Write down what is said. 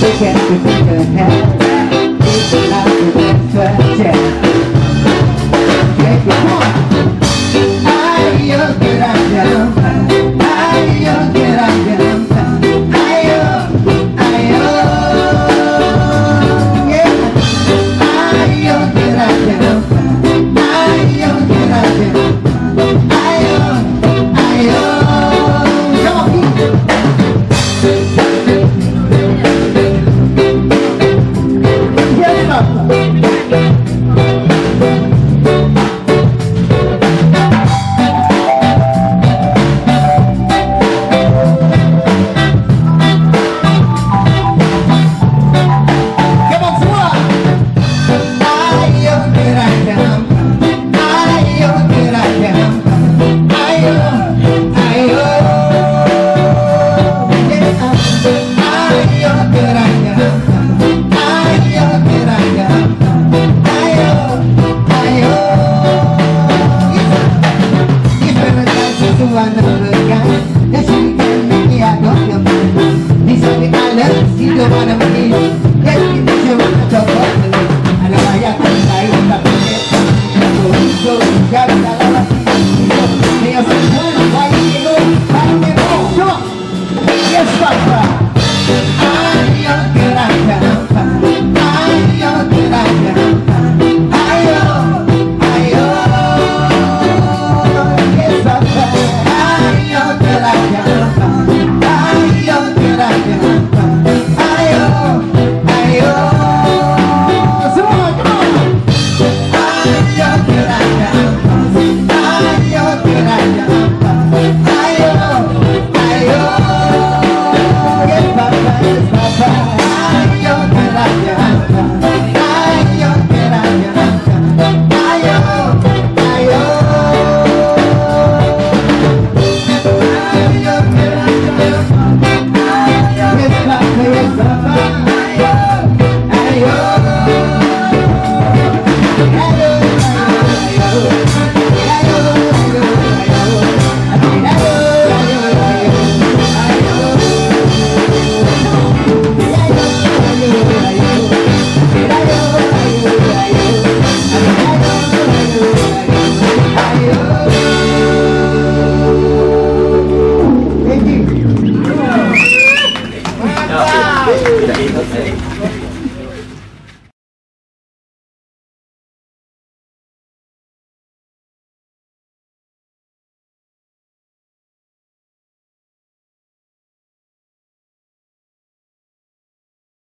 We can't be the head not the best You got it.